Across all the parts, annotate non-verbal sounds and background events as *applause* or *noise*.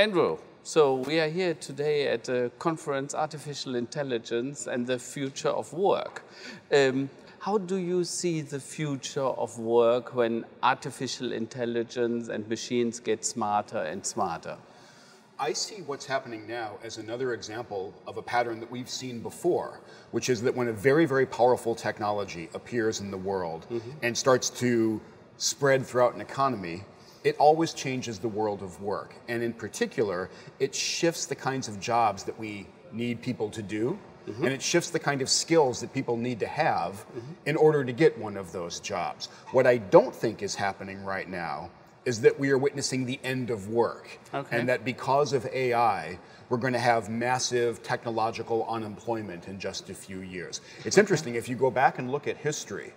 Andrew, so we are here today at the conference Artificial Intelligence and the Future of Work. Um, how do you see the future of work when artificial intelligence and machines get smarter and smarter? I see what's happening now as another example of a pattern that we've seen before, which is that when a very, very powerful technology appears in the world mm -hmm. and starts to spread throughout an economy, it always changes the world of work. And in particular, it shifts the kinds of jobs that we need people to do. Mm -hmm. And it shifts the kind of skills that people need to have mm -hmm. in order to get one of those jobs. What I don't think is happening right now is that we are witnessing the end of work. Okay. And that because of AI, we're going to have massive technological unemployment in just a few years. It's okay. interesting, if you go back and look at history,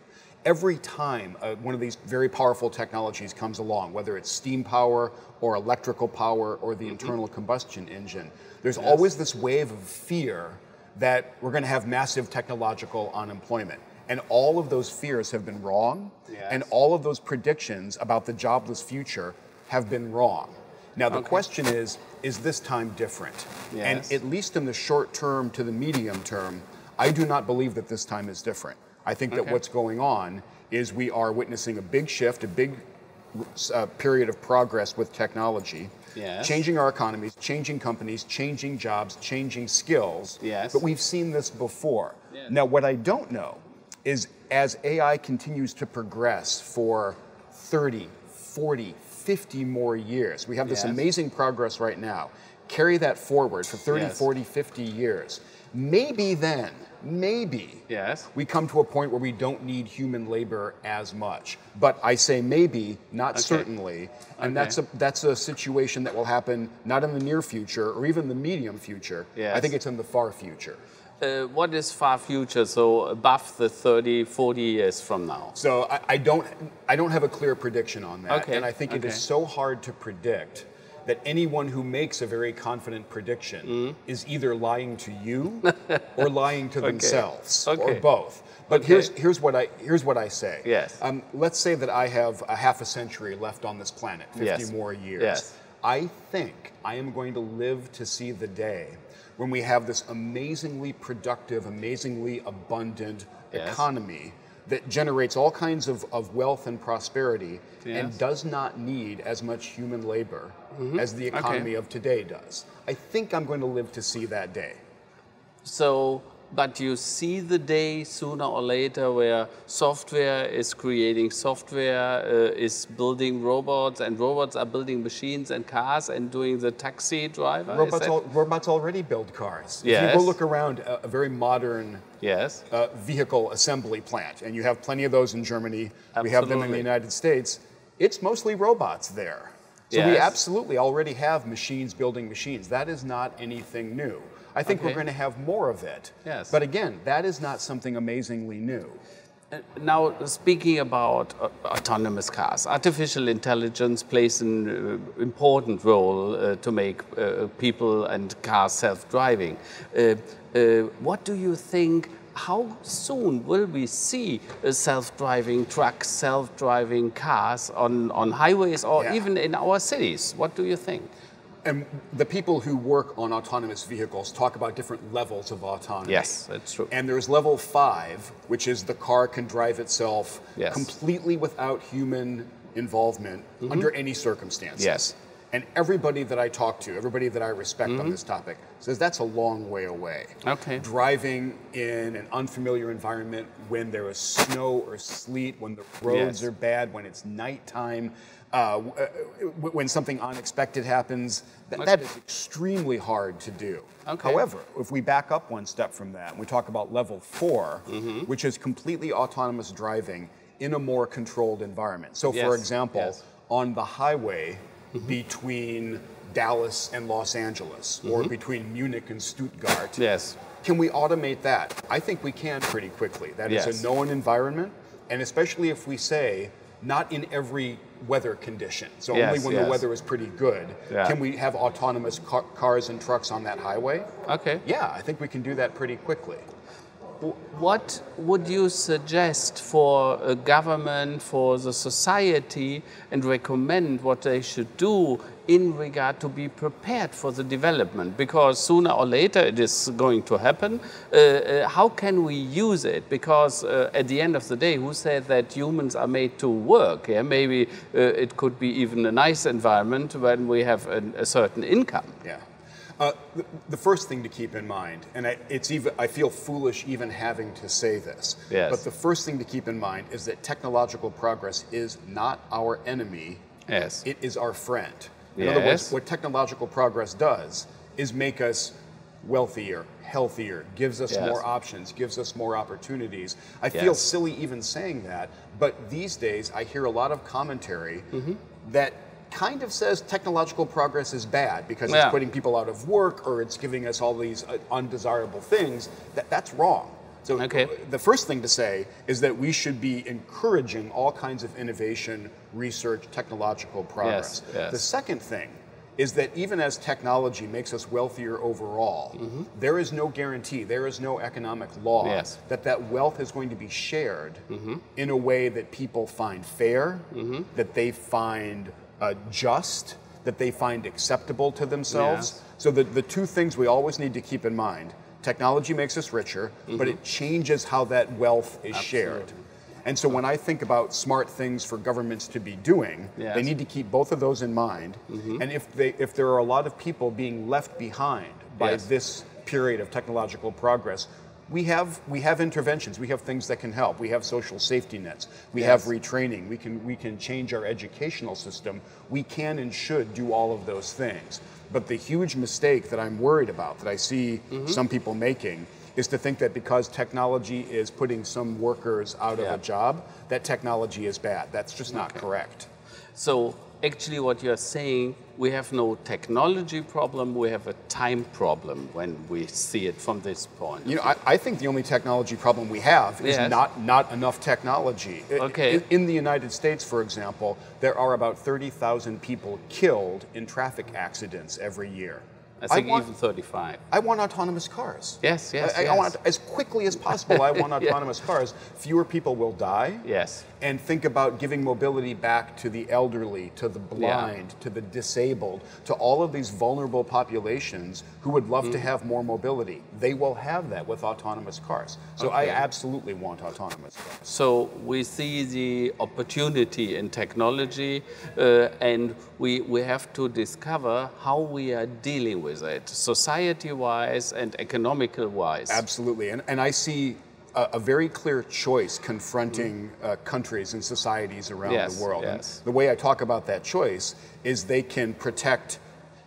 every time uh, one of these very powerful technologies comes along, whether it's steam power or electrical power or the mm -hmm. internal combustion engine, there's yes. always this wave of fear that we're going to have massive technological unemployment. And all of those fears have been wrong, yes. and all of those predictions about the jobless future have been wrong. Now, the okay. question is is this time different? Yes. And at least in the short term to the medium term, I do not believe that this time is different. I think okay. that what's going on is we are witnessing a big shift, a big uh, period of progress with technology. Yes. Changing our economies, changing companies, changing jobs, changing skills. Yes. But we've seen this before. Yes. Now, what I don't know is as AI continues to progress for 30, 40, 50 more years, we have this yes. amazing progress right now. Carry that forward for 30, yes. 40, 50 years. Maybe then maybe yes. we come to a point where we don't need human labor as much. But I say maybe, not okay. certainly. And okay. that's a that's a situation that will happen not in the near future or even the medium future. Yes. I think it's in the far future. Uh, what is far future? So above the 30, 40 years from now? So I, I don't I don't have a clear prediction on that. Okay. And I think it is so hard to predict that anyone who makes a very confident prediction mm. is either lying to you *laughs* or lying to okay. themselves okay. or both. But okay. here's here's what I here's what I say. Yes. Um, let's say that I have a half a century left on this planet, 50 yes. more years. Yes. I think I am going to live to see the day when we have this amazingly productive, amazingly abundant yes. economy that generates all kinds of, of wealth and prosperity yes. and does not need as much human labor mm-hmm. as the economy okay. of today does. I think I'm going to live to see that day. So, but you see the day sooner or later where software is creating software, uh, is building robots, and robots are building machines and cars and doing the taxi driver. Robots, al- robots already build cars. Yes. If you go look around a, a very modern yes. Uh, vehicle assembly plant, and you have plenty of those in Germany, Absolutely. we have them in the United States, it's mostly robots there. So yes. we absolutely already have machines building machines. That is not anything new. I think okay. we're going to have more of it. Yes. But again, that is not something amazingly new. Uh, now, speaking about uh, autonomous cars, artificial intelligence plays an uh, important role uh, to make uh, people and cars self-driving. Uh, what do you think how soon will we see self-driving trucks, self-driving cars on, on highways or yeah. even in our cities? What do you think? And the people who work on autonomous vehicles talk about different levels of autonomy. Yes, that's true. And there's level five, which is the car can drive itself yes. completely without human involvement mm -hmm. under any circumstances. Yes. And everybody that I talk to, everybody that I respect mm-hmm. on this topic, says that's a long way away. Okay. Driving in an unfamiliar environment when there is snow or sleet, when the roads yes. are bad, when it's nighttime, uh, uh when something unexpected happens, that, that is extremely hard to do. Okay. However, if we back up one step from that and we talk about level 4 mm-hmm. which is completely autonomous driving in a more controlled environment. So, yes. for example, yes. on the highway, mm-hmm. between Dallas and Los Angeles mm-hmm. or between Munich and Stuttgart. Yes. Can we automate that? I think we can pretty quickly. That yes. is a known environment, and especially if we say not in every weather condition. So yes, only when yes. the weather is pretty good yeah. can we have autonomous car- cars and trucks on that highway. Okay. Yeah, I think we can do that pretty quickly. What would you suggest for a government, for the society, and recommend what they should do in regard to be prepared for the development? Because sooner or later it is going to happen. Uh, uh, how can we use it? Because uh, at the end of the day, who said that humans are made to work? Yeah, maybe uh, it could be even a nice environment when we have an, a certain income. Yeah. Uh, the, the, first thing to keep in mind, and I, it's even, I feel foolish even having to say this, yes. but the first thing to keep in mind is that technological progress is not our enemy. Yes. It is our friend. In yes. other words, what technological progress does is make us wealthier, healthier, gives us yes. more options, gives us more opportunities. I yes. feel silly even saying that, but these days I hear a lot of commentary mm-hmm. that kind of says technological progress is bad because yeah. it's putting people out of work or it's giving us all these uh, undesirable things. That, that's wrong. So okay. the first thing to say is that we should be encouraging all kinds of innovation, research, technological progress. Yes, yes. The second thing is that even as technology makes us wealthier overall, mm-hmm. there is no guarantee, there is no economic law yes. that that wealth is going to be shared mm-hmm. in a way that people find fair, mm-hmm. that they find uh, just, that they find acceptable to themselves. Yes. So the, the two things we always need to keep in mind technology makes us richer, mm-hmm. but it changes how that wealth is Absolutely. shared. And so when I think about smart things for governments to be doing, yes. they need to keep both of those in mind. Mm-hmm. And if they if there are a lot of people being left behind by yes. this period of technological progress, we have we have interventions. We have things that can help. We have social safety nets. We yes. have retraining. We can we can change our educational system. We can and should do all of those things. But the huge mistake that I'm worried about, that I see mm-hmm. some people making, is to think that because technology is putting some workers out yeah. of a job, that technology is bad. That's just not okay. correct. So actually what you're saying, we have no technology problem, we have a time problem when we see it from this point. You know, I, I think the only technology problem we have is yes. not, not enough technology. Okay. In, in the United States, for example, there are about 30,000 people killed in traffic accidents every year. I think I want, even 35. I want autonomous cars. Yes, yes, I, yes. I want as quickly as possible. I want *laughs* autonomous yeah. cars. Fewer people will die. Yes. And think about giving mobility back to the elderly, to the blind, yeah. to the disabled, to all of these vulnerable populations who would love mm. to have more mobility. They will have that with autonomous cars. So okay. I absolutely want autonomous cars. So we see the opportunity in technology, uh, and we we have to discover how we are dealing with with it, society-wise and economical-wise. Absolutely, and, and I see a, a very clear choice confronting uh, countries and societies around yes, the world. Yes. And the way I talk about that choice is they can protect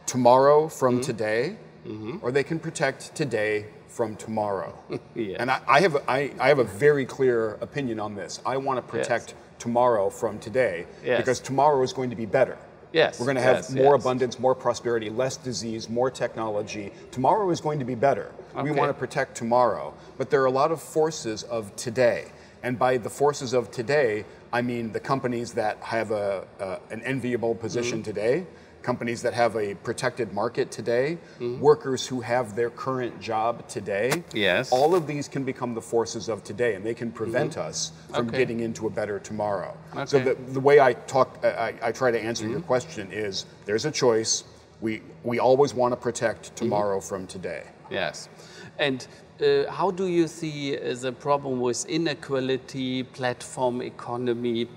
tomorrow from mm-hmm. today, mm-hmm. or they can protect today from tomorrow. *laughs* yeah. And I, I have I, I have a very clear opinion on this. I want to protect yes. tomorrow from today yes. because tomorrow is going to be better. Yes. We're going to have yes, more yes. abundance, more prosperity, less disease, more technology. Tomorrow is going to be better. Okay. We want to protect tomorrow. But there are a lot of forces of today. And by the forces of today, I mean the companies that have a, uh, an enviable position mm-hmm. today, companies that have a protected market today, mm-hmm. workers who have their current job today. Yes. All of these can become the forces of today, and they can prevent mm-hmm. us from okay. getting into a better tomorrow. Okay. So the, the way I talk, I, I try to answer mm-hmm. your question is: there's a choice. We we always want to protect tomorrow from today. Yes, and uh, how do you see uh, the problem with inequality, platform economy?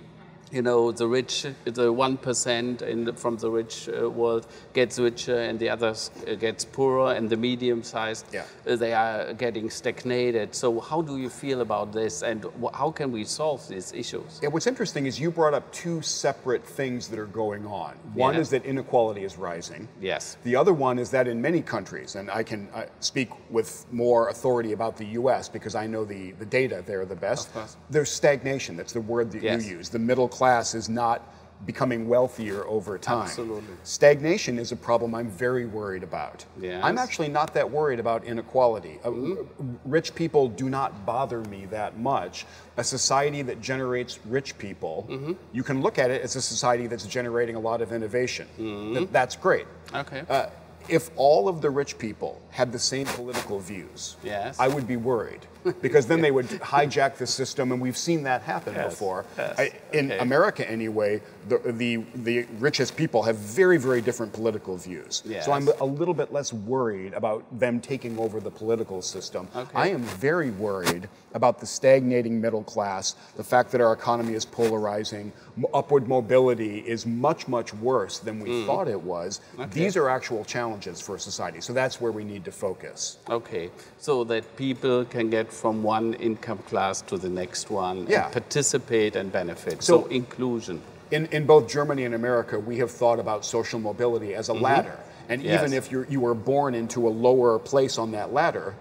You know, the rich, the one percent from the rich uh, world gets richer, and the others uh, gets poorer, and the medium-sized yeah. Uh, they are getting stagnated. So, how do you feel about this, and how can we solve these issues? Yeah, what's interesting is you brought up two separate things that are going on. One yeah. is that inequality is rising. Yes. The other one is that in many countries, and I can uh, speak with more authority about the U.S. because I know the, the data there the best. There's stagnation. That's the word that yes. you use. The middle class is not becoming wealthier over time. Absolutely. Stagnation is a problem I'm very worried about. Yes. I'm actually not that worried about inequality. Mm-hmm. Rich people do not bother me that much. A society that generates rich people, mm-hmm. you can look at it as a society that's generating a lot of innovation. Mm-hmm. Th- that's great. Okay. Uh, if all of the rich people had the same political views, yes. I would be worried. Because then they would hijack the system, and we've seen that happen Yes, before. yes, I, in okay. America, anyway, the, the the richest people have very very different political views. So I'm a little bit less worried about them taking over the political system. Okay. I am very worried about the stagnating middle class, the fact that our economy is polarizing, upward mobility is much, much worse than we mm. thought it was. These are actual challenges for society. So that's where we need to focus. Okay, so that people can get from one income class to the next one Yeah. and participate and benefit. So, So- inclusion. In, in both Germany and America, we have thought about social mobility as a mm-hmm. ladder. And even if you're, you were born into a lower place on that ladder,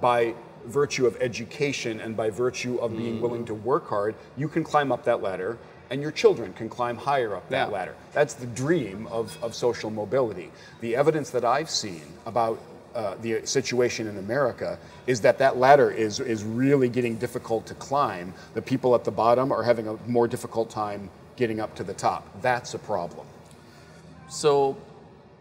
by virtue of education and by virtue of being mm. willing to work hard, you can climb up that ladder and your children can climb higher up that Yeah. ladder. That's the dream of, of social mobility. The evidence that I've seen about uh, the situation in America is that that ladder is, is really getting difficult to climb. The people at the bottom are having a more difficult time getting up to the top. That's a problem. So,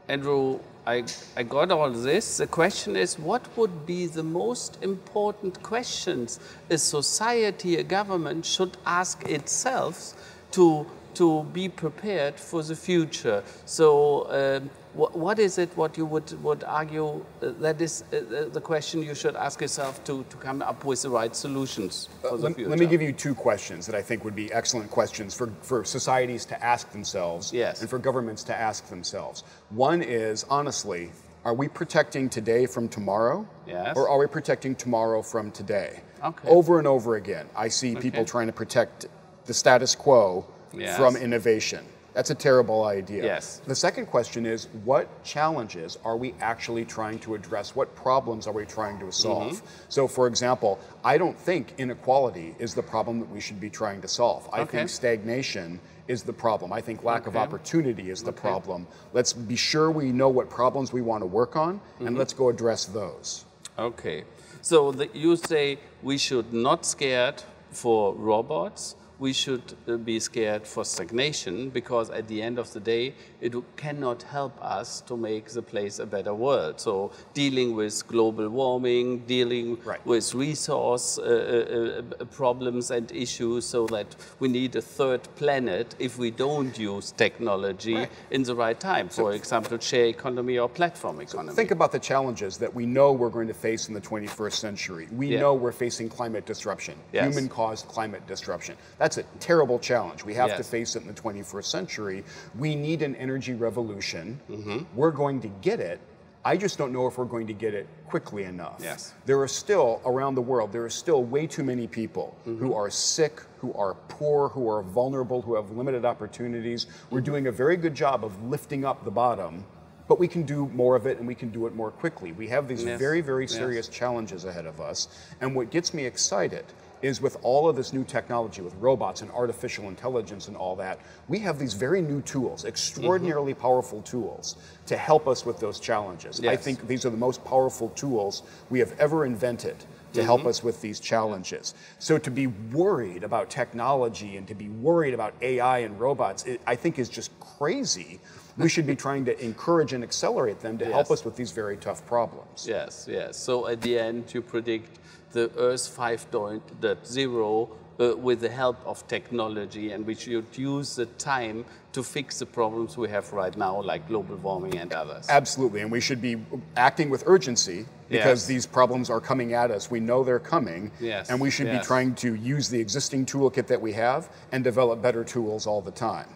Andrew, I, I got all this. The question is what would be the most important questions a society, a government should ask itself to, to be prepared for the future? So, um, what, what is it what you would, would argue uh, that is uh, the question you should ask yourself to, to come up with the right solutions for the Let, future? let me give you two questions that I think would be excellent questions for, for societies to ask themselves Yes. and for governments to ask themselves. One is, honestly, are we protecting today from tomorrow? Yes. Or are we protecting tomorrow from today? Okay. Over and over again, I see people trying to protect the status quo Yes. from innovation. That's a terrible idea. Yes. The second question is what challenges are we actually trying to address? What problems are we trying to solve? Mm-hmm. So, for example, I don't think inequality is the problem that we should be trying to solve. I Okay. think stagnation is the problem. I think lack of opportunity is the Okay. problem. Let's be sure we know what problems we want to work on Mm-hmm. and let's go address those. Okay. So the, you say we should not scared for robots. We should uh, be scared for stagnation because at the end of the day, it cannot help us to make the place a better world. So dealing with global warming, dealing Right. with resource uh, uh, uh, problems and issues, so that we need a third planet if we don't use technology Right. in the right time. For example, share economy or platform economy. Think about the challenges that we know we're going to face in the 21st century. We Yeah. know we're facing climate disruption, Yes. human caused climate disruption. That's a terrible challenge. We have to face it in the 21st century. We need an energy revolution. Mm-hmm. We're going to get it. I just don't know if we're going to get it quickly enough. Yes. There are still, around the world, there are still way too many people Mm-hmm. who are sick, who are poor, who are vulnerable, who have limited opportunities. We're Mm-hmm. doing a very good job of lifting up the bottom, but we can do more of it and we can do it more quickly. We have these Yes. very, very Yes. serious challenges ahead of us. And what gets me excited is with all of this new technology, with robots and artificial intelligence and all that, we have these very new tools, extraordinarily mm-hmm. powerful tools to help us with those challenges. I think these are the most powerful tools we have ever invented to help mm-hmm. us with these challenges. So to be worried about technology and to be worried about AI and robots, it, I think is just crazy. We should be trying to encourage and accelerate them to help us with these very tough problems. Yes, yes. So at the end, you predict the Earth 5.0 uh, with the help of technology, and we should use the time to fix the problems we have right now, like global warming and others. Absolutely, and we should be acting with urgency because Yes. these problems are coming at us. We know they're coming, Yes, and we should be trying to use the existing toolkit that we have and develop better tools all the time.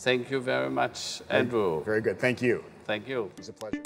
Thank you very much, Andrew. Very good. Thank you. Thank you. It's a pleasure.